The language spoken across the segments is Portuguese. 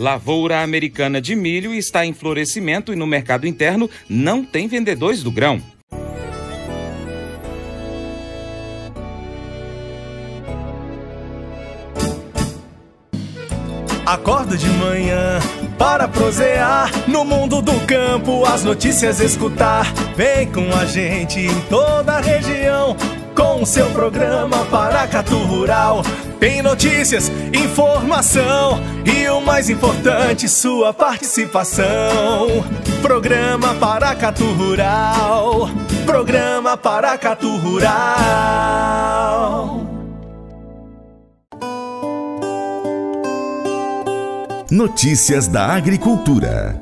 Lavoura americana de milho está em florescimento e no mercado interno não tem vendedores do grão. Acordo de manhã para prosear no mundo do campo, as notícias escutar. Vem com a gente em toda a região com o seu programa Paracatu Rural. Tem notícias, informação e o mais importante, sua participação. Programa Paracatu Rural. Programa Paracatu Rural. Notícias da Agricultura.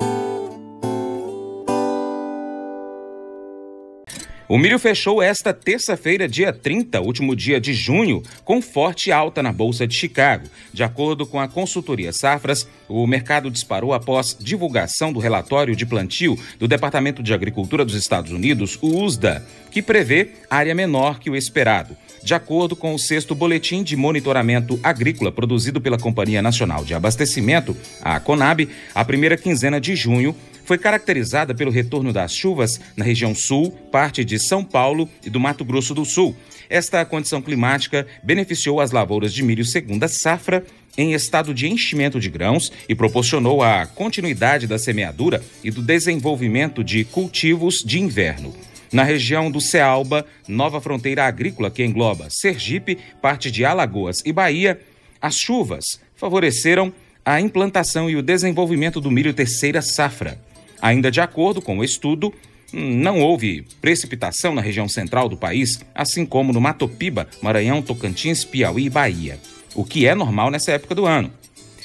O milho fechou esta terça-feira, dia 30, último dia de junho, com forte alta na Bolsa de Chicago. De acordo com a consultoria Safras, o mercado disparou após divulgação do relatório de plantio do Departamento de Agricultura dos Estados Unidos, o USDA, que prevê área menor que o esperado. De acordo com o sexto boletim de monitoramento agrícola produzido pela Companhia Nacional de Abastecimento, a CONAB, a primeira quinzena de junho foi caracterizada pelo retorno das chuvas na região sul, parte de São Paulo e do Mato Grosso do Sul. Esta condição climática beneficiou as lavouras de milho segunda safra em estado de enchimento de grãos e proporcionou a continuidade da semeadura e do desenvolvimento de cultivos de inverno. Na região do Cealba, nova fronteira agrícola que engloba Sergipe, parte de Alagoas e Bahia, as chuvas favoreceram a implantação e o desenvolvimento do milho terceira safra. Ainda de acordo com o estudo, não houve precipitação na região central do país, assim como no Mato Piba, Maranhão, Tocantins, Piauí e Bahia, o que é normal nessa época do ano.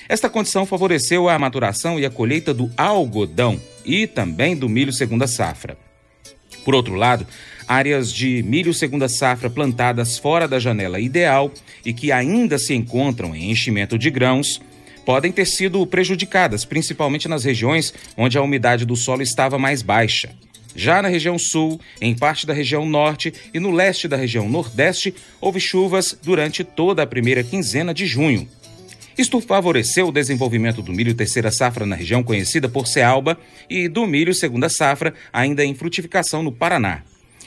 Esta condição favoreceu a maturação e a colheita do algodão e também do milho segunda safra. Por outro lado, áreas de milho segunda safra plantadas fora da janela ideal e que ainda se encontram em enchimento de grãos podem ter sido prejudicadas, principalmente nas regiões onde a umidade do solo estava mais baixa. Já na região sul, em parte da região norte e no leste da região nordeste, houve chuvas durante toda a primeira quinzena de junho. Isto favoreceu o desenvolvimento do milho terceira safra na região conhecida por Cealba e do milho segunda safra, ainda em frutificação no Paraná.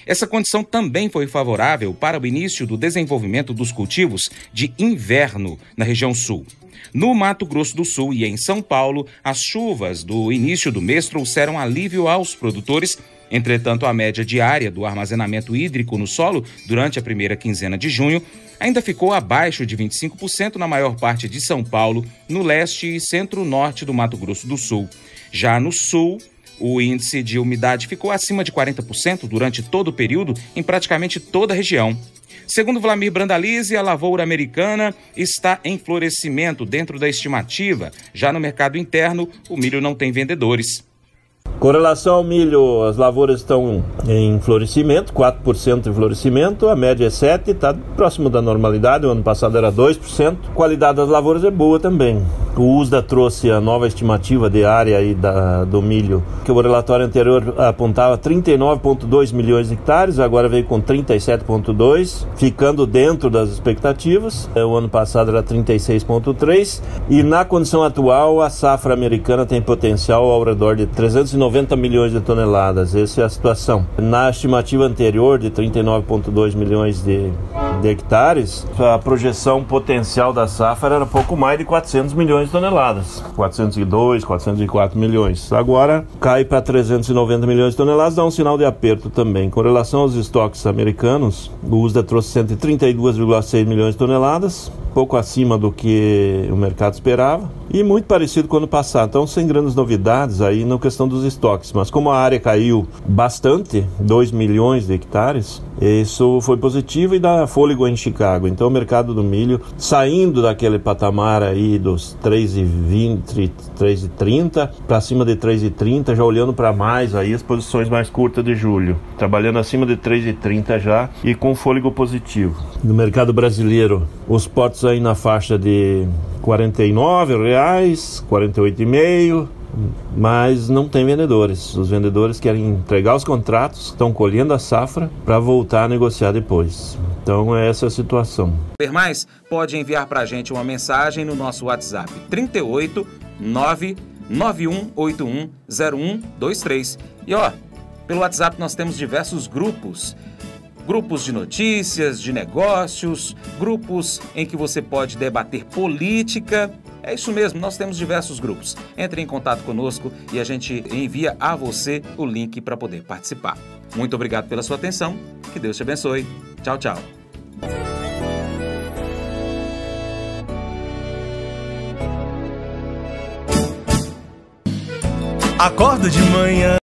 Essa condição também foi favorável para o início do desenvolvimento dos cultivos de inverno na região sul. No Mato Grosso do Sul e em São Paulo, as chuvas do início do mês trouxeram alívio aos produtores. Entretanto, a média diária do armazenamento hídrico no solo durante a primeira quinzena de junho ainda ficou abaixo de 25% na maior parte de São Paulo, no leste e centro-norte do Mato Grosso do Sul. Já no sul, o índice de umidade ficou acima de 40% durante todo o período em praticamente toda a região. Segundo Vlamir Brandalize, a lavoura americana está em florescimento dentro da estimativa. Já no mercado interno, o milho não tem vendedores. Com relação ao milho, as lavouras estão em florescimento, 4% de florescimento, a média é 7%, está próximo da normalidade, o ano passado era 2%. A qualidade das lavouras é boa também. O USDA trouxe a nova estimativa de área aí da, do milho, que o relatório anterior apontava 39,2 milhões de hectares, agora veio com 37,2, ficando dentro das expectativas. É, o ano passado era 36,3 e na condição atual a safra americana tem potencial ao redor de 390 milhões de toneladas. Essa é a situação. Na estimativa anterior de 39,2 milhões de, de hectares, a projeção potencial da safra era pouco mais de 400 milhões de toneladas. 402, 404 milhões. Agora cai para 390 milhões de toneladas, dá um sinal de aperto também. Com relação aos estoques americanos, o USDA trouxe 132,6 milhões de toneladas, pouco acima do que o mercado esperava e muito parecido com o ano passado. Então, sem grandes novidades aí na questão dos estoques. Mas como a área caiu bastante, 2 milhões de hectares, isso foi positivo e dá fôlego em Chicago. Então, o mercado do milho saindo daquele patamar aí dos 3,20, 3,30 para cima de 3,30, já olhando para mais aí as posições mais curtas de julho, trabalhando acima de 3,30 já e com fôlego positivo. No mercado brasileiro, os portos aí na faixa de 49 reais, 48,5, mas não tem vendedores. Os vendedores querem entregar os contratos, estão colhendo a safra para voltar a negociar depois. Então é essa a situação. Ver mais? Pode enviar para a gente uma mensagem no nosso WhatsApp 38 991810123. E ó, pelo WhatsApp nós temos diversos grupos. Grupos de notícias, de negócios, grupos em que você pode debater política. É isso mesmo, nós temos diversos grupos. Entre em contato conosco e a gente envia a você o link para poder participar. Muito obrigado pela sua atenção. Que Deus te abençoe. Tchau, tchau. Acordo de manhã